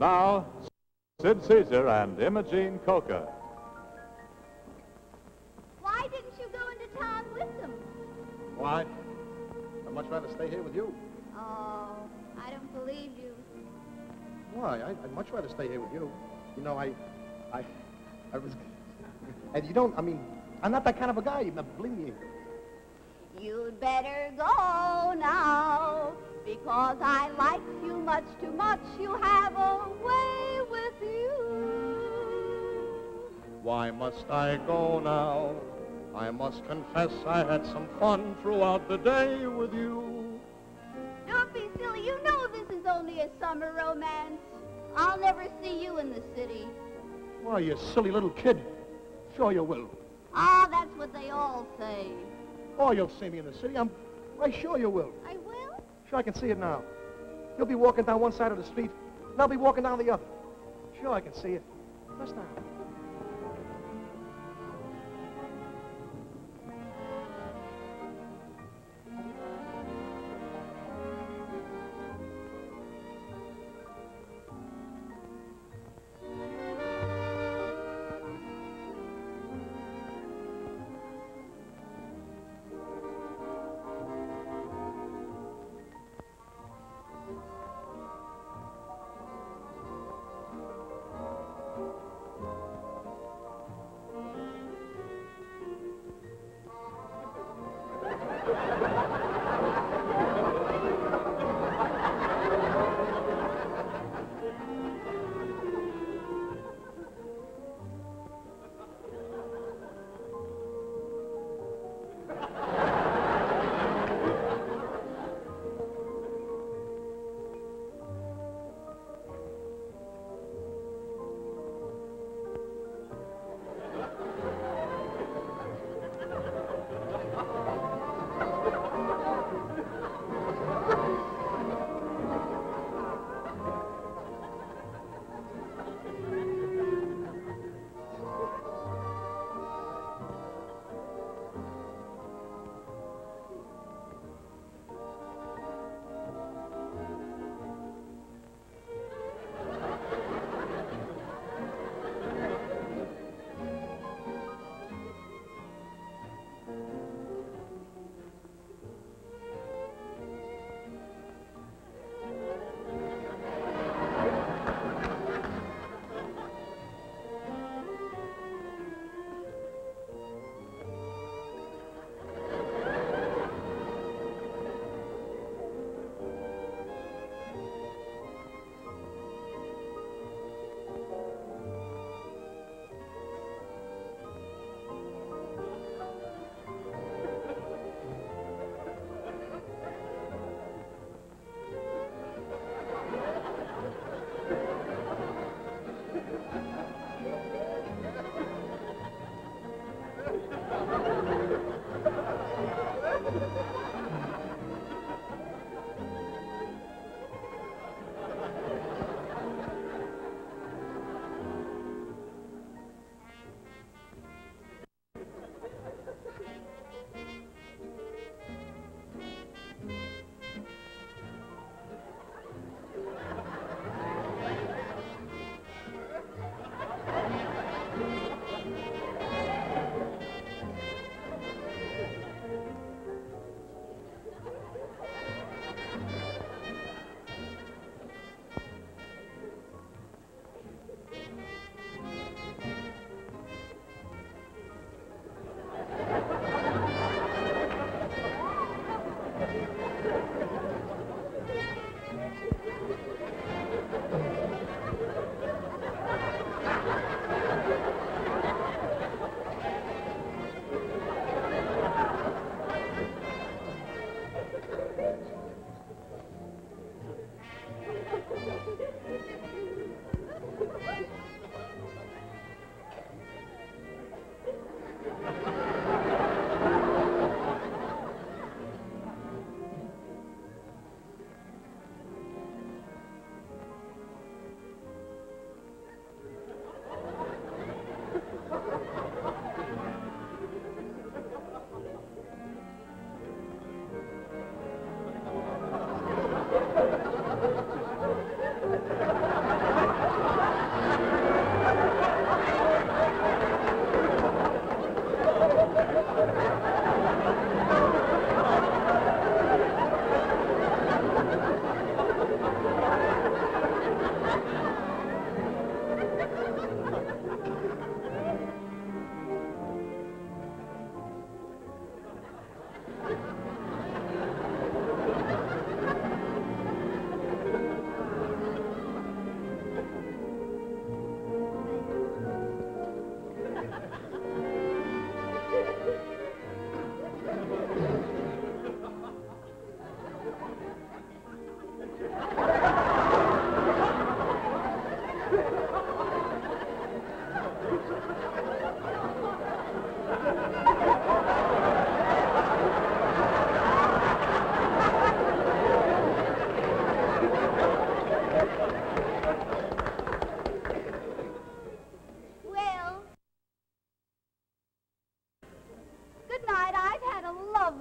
Now, Sid Caesar and Imogene Coca. Why didn't you go into town with them? Why? I'd much rather stay here with you. Oh, I don't believe you. Why? I, I'd much rather stay here with you. You know, I, I, I was, and you don't. I mean, I'm not that kind of a guy. You believe me. You'd better go now, because I like you much too much. You have a way with you. Why must I go now? I must confess I had some fun throughout the day with you. Don't be silly. You know this is only a summer romance. I'll never see you in the city. Why, you silly little kid. Sure you will. Ah, that's what they all say. Oh, you'll see me in the city. I'm right sure you will. I will? Sure, I can see it now. You'll be walking down one side of the street, and I'll be walking down the other. Sure, I can see it. Just now.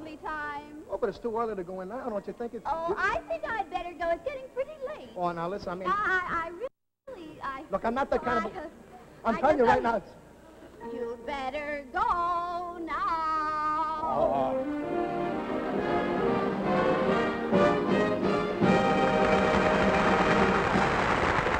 lovely time. Oh, but it's too early to go in now, don't you think? It's oh, I think I'd better go. It's getting pretty late. Oh, now listen, I mean... I, I really... I, Look, I'm not that kind of... A, I'm I telling you right now, it's... You better go now. Oh.